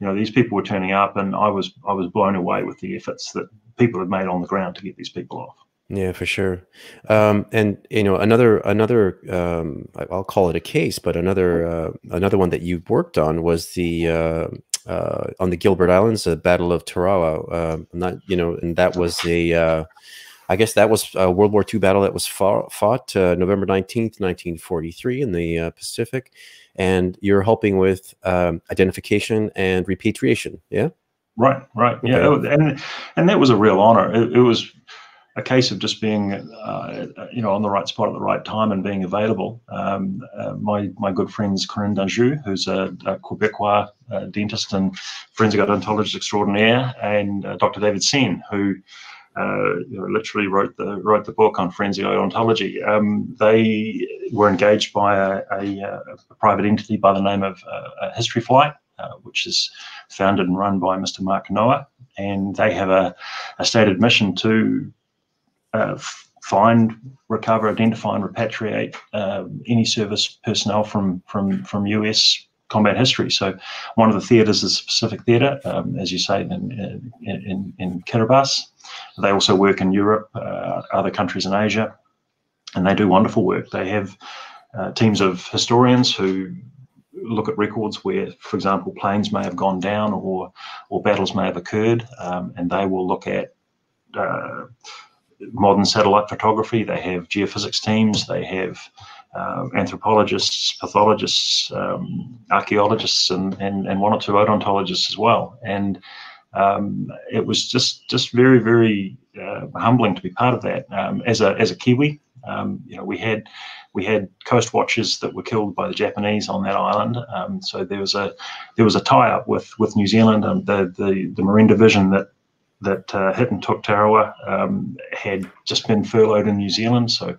you know these people were turning up, and I was I was blown away with the efforts that people had made on the ground to get these people off. Yeah, for sure. Um, and you know another another um, I'll call it a case, but another uh, another one that you worked on was the uh, uh, on the Gilbert Islands, the Battle of Tarawa. Uh, not you know, and that was a uh, I guess that was a World War II battle that was fought, fought uh, November 19th, 1943 in the uh, Pacific. And you're helping with um, identification and repatriation. Yeah. Right. Right. Okay. Yeah. And, and that was a real honor. It, it was a case of just being, uh, you know, on the right spot at the right time and being available. Um, uh, my my good friends Corinne Danjou, who's a, a Quebecois uh, dentist and forensic odontologist extraordinaire, and uh, Dr. David Senn, who uh, you know, literally wrote the wrote the book on forensic odontology. Um, they were engaged by a, a, a, private entity by the name of uh, History Flight, uh, which is founded and run by Mr. Mark Noah, and they have a, a stated mission to uh, find, recover, identify, and repatriate um, any service personnel from from from US combat history. So one of the theatres is Pacific Theatre, um, as you say, in, in, in, Kiribati. They also work in Europe, uh, other countries in Asia, and they do wonderful work. They have uh, teams of historians who look at records where, for example, planes may have gone down or or battles may have occurred, um, and they will look at uh, modern satellite photography. They have geophysics teams. They have uh, anthropologists, pathologists, um, archaeologists, and, and and one or two odontologists as well. And um, it was just just very very uh, humbling to be part of that. Um, as a as a Kiwi, um, you know, we had we had coast watchers that were killed by the Japanese on that island. Um, so there was a there was a tie up with with New Zealand and the the, the Marine Division that that uh, hit and took Tarawa um, had just been furloughed in New Zealand. So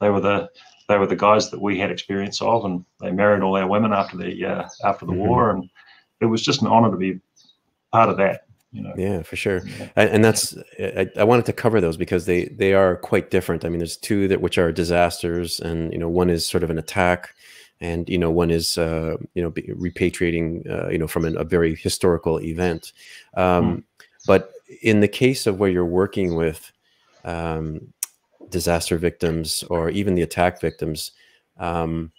they were the they were the guys that we had experience of, and they married all our women after the uh, after the mm-hmm. war, and it was just an honour to be part of that. You know? Yeah, for sure. And that's I, I, wanted to cover those because they they are quite different. I mean, there's two that which are disasters, and you know, one is sort of an attack, and you know, one is uh, you know repatriating uh, you know from an, a very historical event. Um, mm. But in the case of where you're working with um, disaster victims or even the attack victims, um,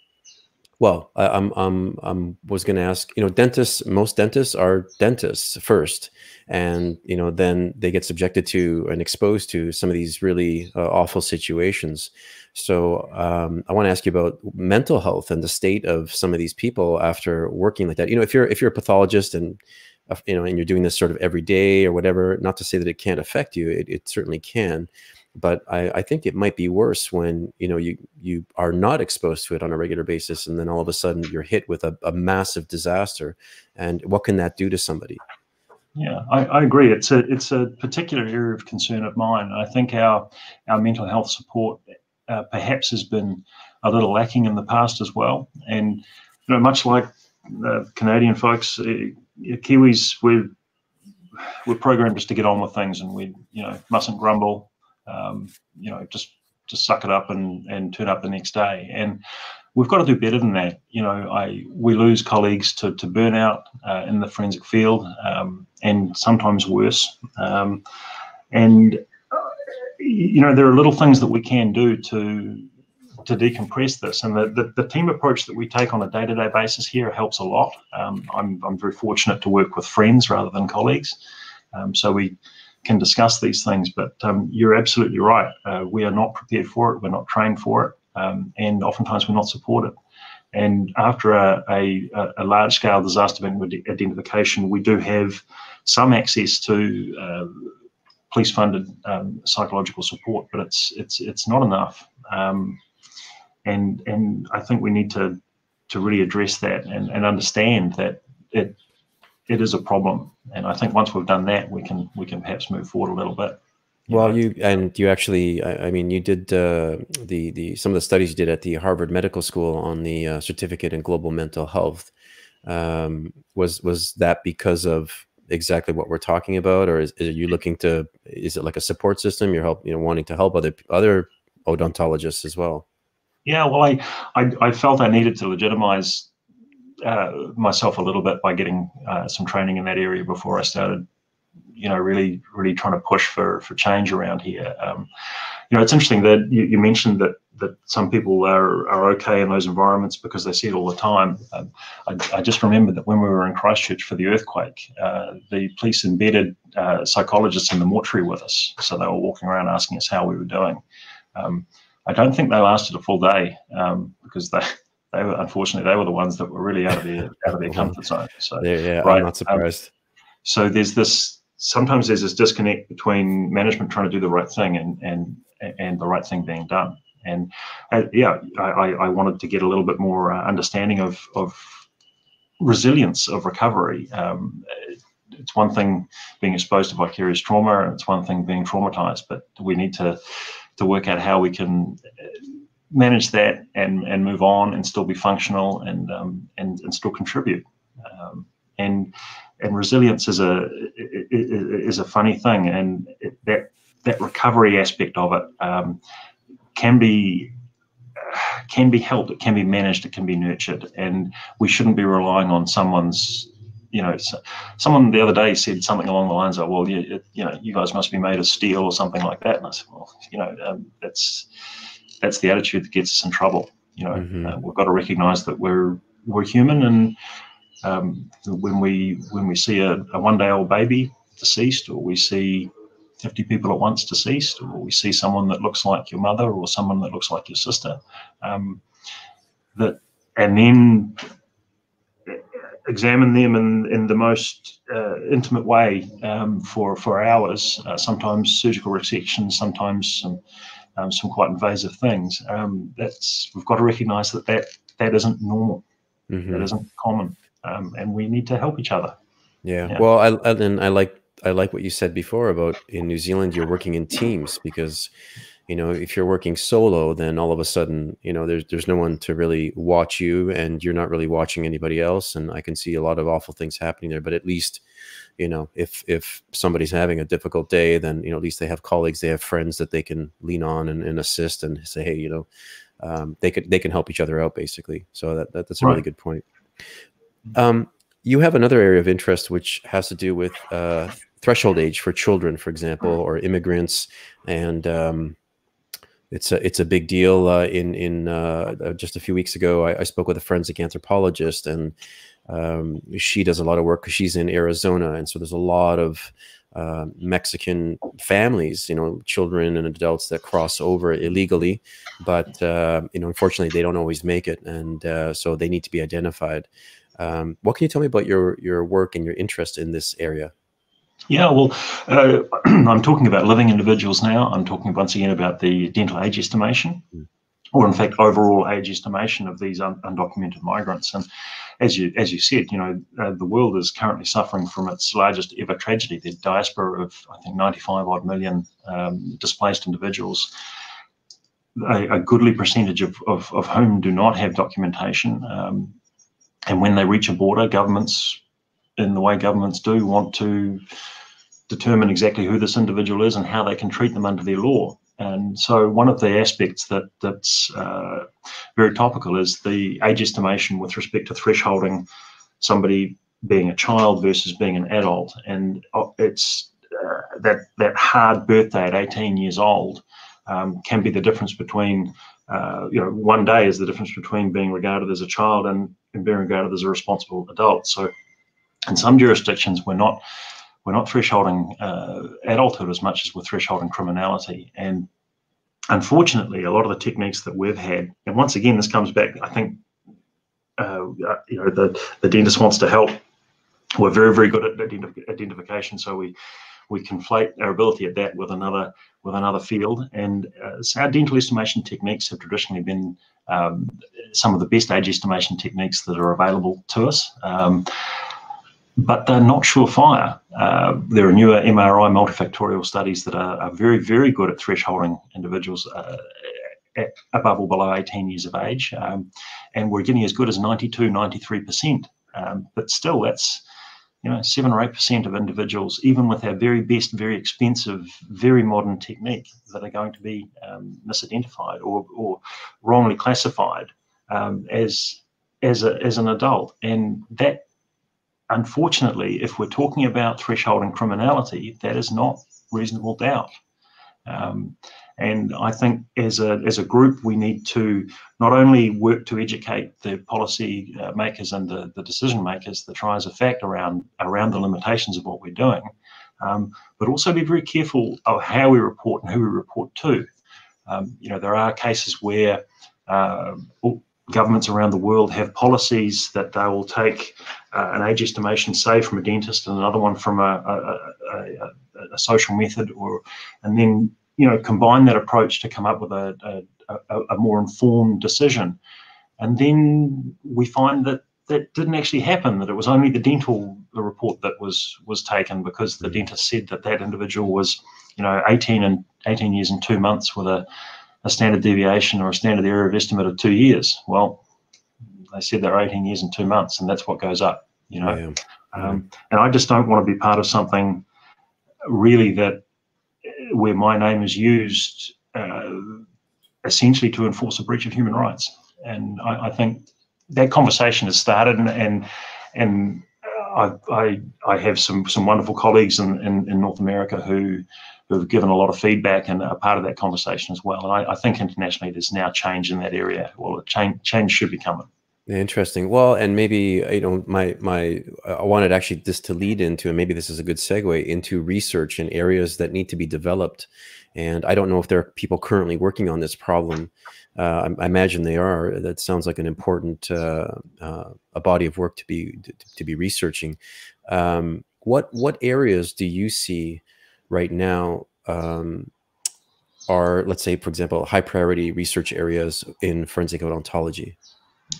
well, I, I'm, I'm, I'm was going to ask, you know, dentists, most dentists are dentists first, and, you know, then they get subjected to and exposed to some of these really uh, awful situations. So um, I want to ask you about mental health and the state of some of these people after working like that. You know, if you're, if you're a pathologist and, uh, you know, and you're doing this sort of every day or whatever, not to say that it can't affect you, it, it certainly can but I, I, think it might be worse when you know you you are not exposed to it on a regular basis and then all of a sudden you're hit with a, a massive disaster and what can that do to somebody? Yeah I, I, agree. It's a it's a particular area of concern of mine. I think our our mental health support uh, perhaps has been a little lacking in the past as well. And you know much like the canadian folks uh, kiwis we're we're programmed just to get on with things and we you know mustn't grumble um, you know, just just suck it up and and turn up the next day. And we've got to do better than that. You know, I we lose colleagues to to burnout uh, in the forensic field, um, and sometimes worse. Um, and you know, there are little things that we can do to to decompress this. And the, the, the, team approach that we take on a day to day basis here helps a lot. Um, I'm, I'm very fortunate to work with friends rather than colleagues. Um, so we can discuss these things. But um, you're absolutely right. Uh, we are not prepared for it. We're not trained for it, um, and oftentimes we're not supported. And after a, a, a large scale disaster event identification, we do have some access to uh, police funded um, psychological support, but it's it's it's not enough. Um, and and I think we need to to really address that and, and understand that it it is a problem. And I think once we've done that, we can we can perhaps move forward a little bit. You well, know? you and you actually, I, I mean, you did uh, the the some of the studies you did at the Harvard Medical School on the uh, certificate in global mental health. Um, was was that because of exactly what we're talking about, or is, is you looking to? Is it like a support system? You're help, you know, wanting to help other other odontologists as well. Yeah, well, I, I, I felt I needed to legitimize uh, myself a little bit by getting uh, some training in that area before I started, you know, really, really trying to push for for change around here. Um, you know, it's interesting that you, you, mentioned that that some people are are okay in those environments because they see it all the time. Um, I, I, just remember that when we were in Christchurch for the earthquake, uh, the police embedded uh, psychologists in the mortuary with us, so they were walking around asking us how we were doing. Um, I don't think they lasted a full day um, because they they were unfortunately they were the ones that were really out of their out of their comfort zone. So yeah, yeah right, I'm not surprised. Um, so there's this sometimes there's this disconnect between management trying to do the right thing and and and the right thing being done. And uh, yeah, I, I wanted to get a little bit more uh, understanding of of resilience of recovery. Um, it's one thing being exposed to vicarious trauma, and it's one thing being traumatized, but we need to to work out how we can manage that and and move on and still be functional and um, and and still contribute. Um, and and resilience is a is a funny thing, and it, that that recovery aspect of it um, can be can be helped, it can be managed, it can be nurtured, and we shouldn't be relying on someone's. You know, someone the other day said something along the lines of, "Well, you, you know, you guys must be made of steel or something like that." And I said, "Well, you know, um, that's that's the attitude that gets us in trouble. You know, mm-hmm. uh, we've got to recognise that we're we're human, and um, when we when we see a, a one day old baby deceased, or we see 50 people at once deceased, or we see someone that looks like your mother or someone that looks like your sister. Um, that and then examine them in, in the most uh, intimate way um, for for hours. Uh, sometimes surgical resection, sometimes some um, some quite invasive things. Um, that's we've got to recognise that that that isn't normal. Mm-hmm. That isn't common, um, and we need to help each other. Yeah. yeah. Well, I, I and I like I like what you said before about in New Zealand you're working in teams because you know if you're working solo then all of a sudden you know there's there's no one to really watch you and you're not really watching anybody else and I can see a lot of awful things happening there but at least you know if if somebody's having a difficult day then you know at least they have colleagues they have friends that they can lean on and, and assist and say hey you know um, they could they can help each other out basically so that, that that's a right. really good point um, you have another area of interest which has to do with uh, threshold age for children, for example, or immigrants, and um, it's a it's a big deal. Uh, in in uh, just a few weeks ago, I, I, spoke with a forensic anthropologist, and um, she does a lot of work because she's in Arizona, and so there's a lot of uh, Mexican families, you know, children and adults that cross over illegally, but uh, you know, unfortunately, they don't always make it, and uh, so they need to be identified. Um, what can you tell me about your your work and your interest in this area? Yeah, well, uh, I'm talking about living individuals now. I'm talking once again about the dental age estimation, mm. Or in fact, overall age estimation of these un- undocumented migrants. And as you as you said, you know, uh, the world is currently suffering from its largest ever tragedy, the diaspora of I think 95 odd million um, displaced individuals. A, a goodly percentage of, of, of, whom do not have documentation. Um, and when they reach a border, governments in the way governments do, want to determine exactly who this individual is and how they can treat them under their law. And so, one of the aspects that that's uh, very topical is the age estimation with respect to thresholding somebody being a child versus being an adult, and uh, it's uh, that that hard birthday at 18 years old um, can be the difference between uh, you know one day is the difference between being regarded as a child and, and being regarded as a responsible adult. So in some jurisdictions, we're not we're not thresholding uh, adulthood as much as we're thresholding criminality. And unfortunately, a lot of the techniques that we've had, and once again, this comes back. I think uh, you know the the dentist wants to help. We're very very good at identif- identification, so we we conflate our ability at that with another with another field. And uh, so our dental estimation techniques have traditionally been um, some of the best age estimation techniques that are available to us. Um, but they're not surefire. Uh, there are newer MRI multifactorial studies that are, are very, very good at thresholding individuals uh, at above or below 18 years of age. Um, and we're getting as good as 92, 93%. Um, but still, that's you know, seven or eight percent of individuals, even with our very best, very expensive, very modern technique, that are going to be um, misidentified or, or wrongly classified um, as as a, as an adult, and that unfortunately, if we're talking about threshold and criminality, that is not reasonable doubt. Um, and I think as a, as a group, we need to not only work to educate the policy uh, makers and the, the decision makers, the triers of fact around, around the limitations of what we're doing, um, but also be very careful of how we report and who we report to. Um, you know, there are cases where uh, governments around the world have policies that they will take uh, an age estimation, say from a dentist, and another one from a, a, a, a, social method, or and then you know combine that approach to come up with a, a, more informed decision. And then we find that that didn't actually happen. That it was only the dental report that was was taken because the dentist said that that individual was, you know, 18 and 18 years and two months with a a standard deviation or a standard error of estimate of two years. Well, they said they're 18 years and two months, and that's what goes up, you know. Yeah. Um, and I just don't want to be part of something really that where my name is used uh, essentially to enforce a breach of human rights. And I, I think that conversation has started, and and, and I, I, I have some some wonderful colleagues in, in, in, North America who who have given a lot of feedback and are part of that conversation as well. And I, I think internationally there's now change in that area. Well, change change should be coming. Interesting. Well, and maybe you know my my I wanted actually this to lead into, and maybe this is a good segue into research in areas that need to be developed. And I don't know if there are people currently working on this problem. Uh, I, I, imagine they are. That sounds like an important uh, uh, a body of work to be to, to be researching. Um, what what areas do you see right now um, are, let's say, for example, high priority research areas in forensic odontology?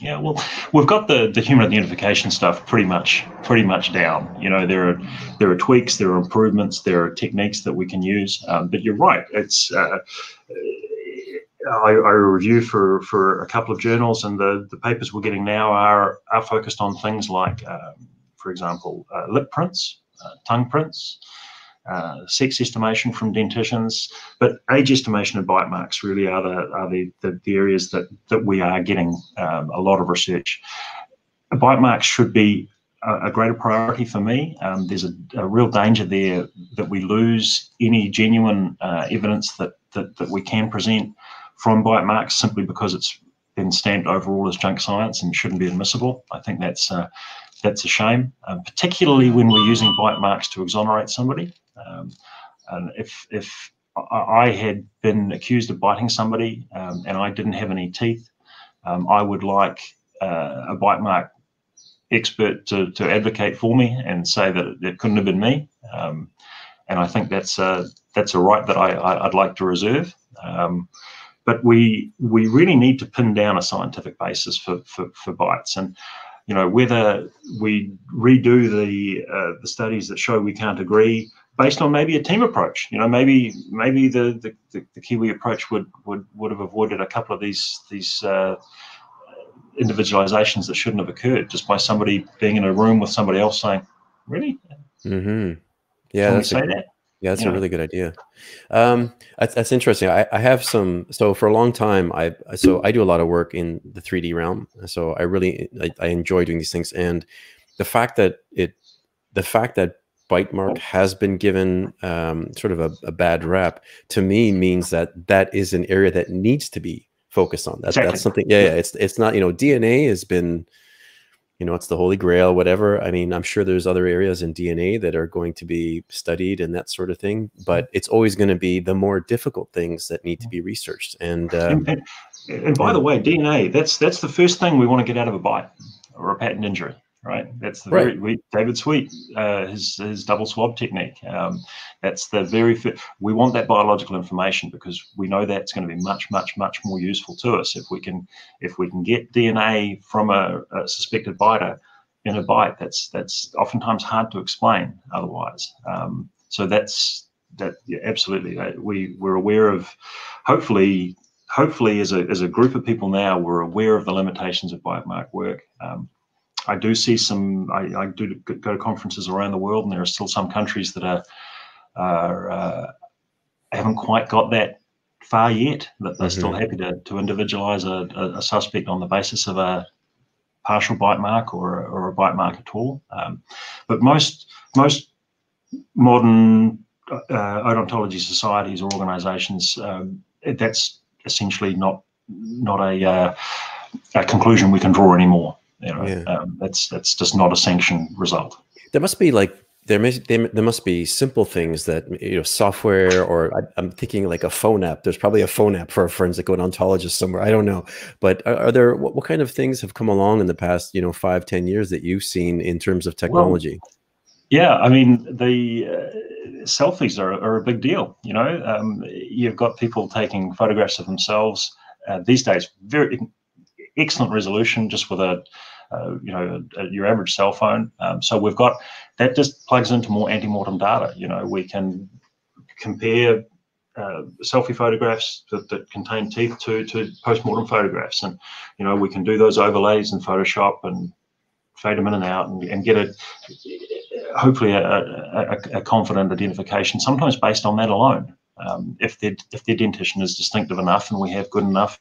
Yeah, well, we've got the, the human identification stuff pretty much pretty much down. You know, there are there are tweaks, there are improvements, there are techniques that we can use. Um, but you're right. It's uh, I, I, review for for a couple of journals, and the the papers we're getting now are are focused on things like, um, for example, uh, lip prints, uh, tongue prints uh, sex estimation from dentitions, but age estimation and bite marks really are the are the, the, the areas that that we are getting um, a lot of research. Bite marks should be a, a greater priority for me. Um, there's a, a, real danger there that we lose any genuine uh, evidence that, that that we can present from bite marks simply because it's been stamped overall as junk science and shouldn't be admissible. I think that's uh, that's a shame, um, particularly when we're using bite marks to exonerate somebody. Um, and if if I had been accused of biting somebody um, and I didn't have any teeth, um, I would like uh, a bite mark expert to, to advocate for me and say that it couldn't have been me. Um, and I think that's a, that's a right that I, would like to reserve. Um, but we we really need to pin down a scientific basis for, for, for bites. And you know whether we redo the uh, the studies that show we can't agree based on maybe a team approach. You know, maybe maybe the the, the, the Kiwi approach would, would would have avoided a couple of these these uh, individualizations that shouldn't have occurred just by somebody being in a room with somebody else saying, "Really? Mm-hmm. Yeah, Can that's say a, that." Yeah, that's you a know? really good idea. Um, that's, that's interesting. I, I have some. So for a long time, I so I do a lot of work in the 3D realm. So I really I, I enjoy doing these things, and the fact that it, the fact that bite mark has been given um, sort of a, a, bad rap to me means that that is an area that needs to be focused on. That, exactly. That's something. Yeah, yeah, it's it's not you know DNA has been, you know, it's the holy grail, whatever. I mean, I'm sure there's other areas in DNA that are going to be studied and that sort of thing, but it's always going to be the more difficult things that need to be researched. And um, and, and, and by the way, DNA that's that's the first thing we want to get out of a bite or a patent injury right? That's the right. very we, David Sweet, uh, his his double swab technique. Um, that's the very we want that biological information because we know that's going to be much much much more useful to us if we can if we can get DNA from a, a suspected biter in a bite. That's that's oftentimes hard to explain otherwise. Um, so that's that yeah, absolutely uh, we we're aware of hopefully hopefully as a, as a group of people now we're aware of the limitations of bite mark work um, I do see some. I, I, do go to conferences around the world, and there are still some countries that are, are uh, haven't quite got that far yet. That they're mm-hmm. still happy to to individualize a, a, a, suspect on the basis of a partial bite mark or or a bite mark at all. Um, but most most modern uh, odontology societies or organisations, um, that's essentially not not a, uh, a conclusion we can draw anymore. You know, yeah. um, that's that's just not a sanctioned result. There must be like there must there, there must be simple things that you know software or I, am thinking like a phone app. There's probably a phone app for a forensic odontologist somewhere. I don't know, but are, are there what, what, kind of things have come along in the past you know five ten years that you've seen in terms of technology? Well, yeah, I mean the. Uh, selfies are, are, a big deal. You know, um, you've got people taking photographs of themselves uh, these days. Very excellent resolution, just with a uh, you know, your average cell phone. Um, so we've got that just plugs into more antemortem data. You know, we can compare uh, selfie photographs that, that, contain teeth to to post-mortem photographs, and you know we can do those overlays in Photoshop and fade them in and out, and, and get a hopefully a, a, a, confident identification. Sometimes based on that alone. um, if if their dentition is distinctive enough and we have good enough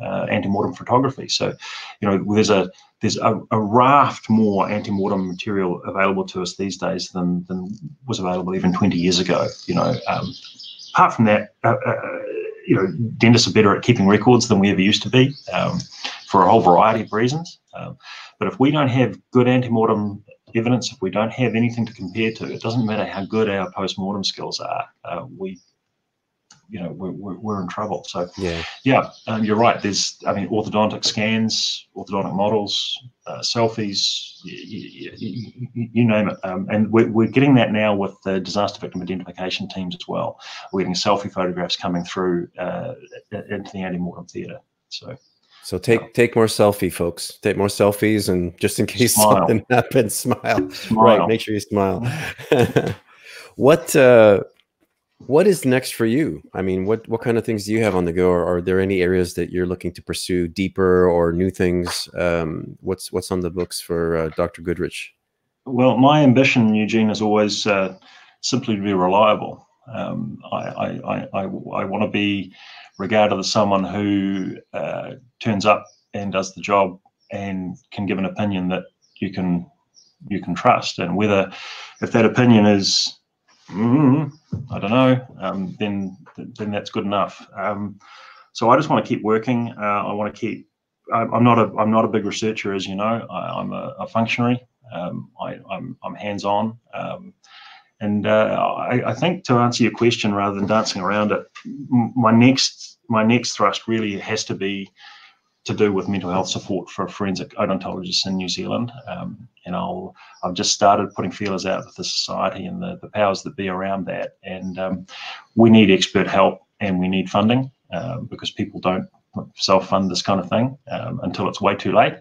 uh, antemortem photography. So, you know, there's a there's a, a raft more antemortem material available to us these days than than was available even 20 years ago. You know, um, apart from that, uh, uh, you know, dentists are better at keeping records than we ever used to be um, for a whole variety of reasons. Um, but if we don't have good antemortem evidence, if we don't have anything to compare to, it doesn't matter how good our post-mortem skills are. Uh, we you know we're, we're, we're, in trouble so yeah yeah um, you're right there's i mean orthodontic scans orthodontic models uh, selfies you, you, you, name it um, and we're, we're getting that now with the disaster victim identification teams as well we're getting selfie photographs coming through uh, into the ante-mortem theatre so so take take more selfie, folks. Take more selfies, and just in case smile. something happens, smile. smile. Right, make sure you smile. what uh, what is next for you? I mean, what what kind of things do you have on the go? Or are there any areas that you're looking to pursue deeper or new things? Um, what's what's on the books for uh, Dr. Goodrich? Well, my ambition, Eugene, is always uh, simply to be reliable. Um, I, I, I, I, I want to be regarded as someone who uh, turns up and does the job and can give an opinion that you can you can trust. And whether if that opinion is mm, I don't know, um, then then that's good enough. Um, so I just want to keep working. Uh, I want to keep. I'm not a I'm not a big researcher, as you know. I, am a, a, functionary. Um, I, am I'm, I'm hands on. Um, and uh, I, I, think to answer your question, rather than dancing around it, my next my next thrust really has to be to do with mental health support for forensic odontologists in New Zealand. Um, and I'll, I've just started putting feelers out with the society and the, the powers that be around that. And um, we need expert help and we need funding uh, because people don't self-fund this kind of thing um, until it's way too late.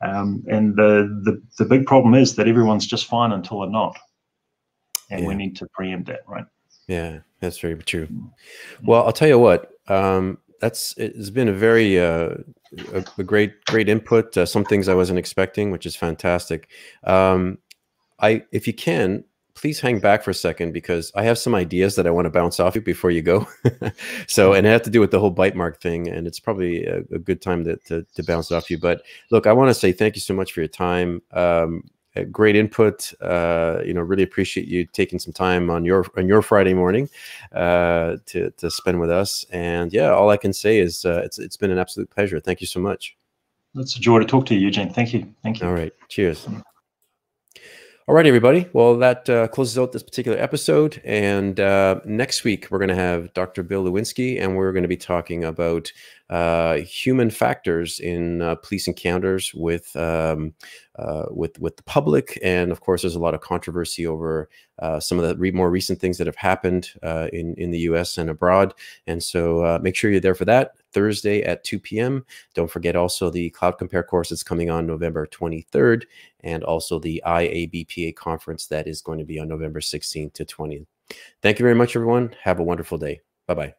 Um, and the, the, the big problem is that everyone's just fine until they're not. And yeah. we need to preempt that, right? Yeah, that's very true. Well, I'll tell you what, um, that's it's been a very uh, a, a, great great input. Uh, some things I wasn't expecting, which is fantastic. Um, I if you can please hang back for a second because I have some ideas that I want to bounce off you before you go. so, and it have to do with the whole bite mark thing, and it's probably a, a good time to, to, to bounce off you. But look, I want to say thank you so much for your time. Um, great input. Uh, you know, really appreciate you taking some time on your on your Friday morning uh, to to spend with us. And yeah, all I can say is uh, it's it's been an absolute pleasure. Thank you so much. It's a joy to talk to you, Eugene. Thank you. Thank you. All right. Cheers. All right, everybody. Well, that uh, closes out this particular episode. And uh, next week, we're going to have Dr. Bill Lewinski, and we're going to be talking about uh, human factors in uh, police encounters with um, uh, with with the public. And of course, there's a lot of controversy over uh, some of the re more recent things that have happened in in the U.S. and abroad. And so, make sure you're there for that. Thursday at 2 p.m. Don't forget also the CloudCompare course is coming on November 23rd, and also the IABPA conference that is going to be on November 16th to 20th. Thank you very much, everyone. Have a wonderful day. Bye bye.